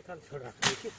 kan چھوڑا دیکھیے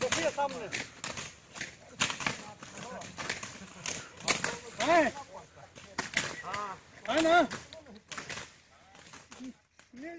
دیکھیے سامنے ہے ہاں ہے نا لے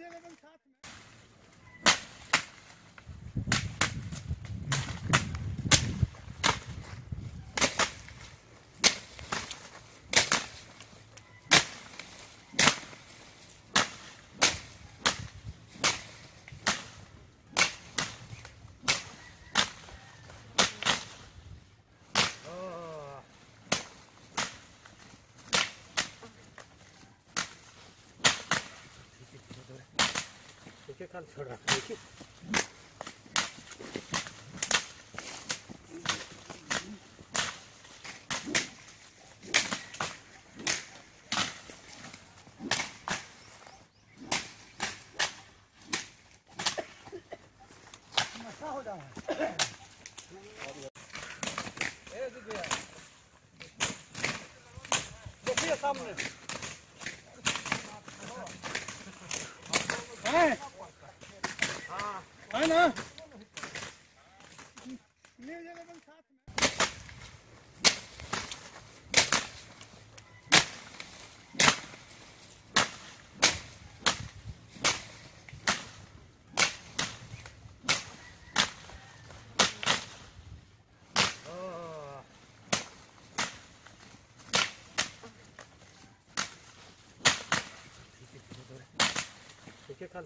دیکھیے کان چھوڑا ہے نا لے جا لیکن ساتھ میں دیکھیے کان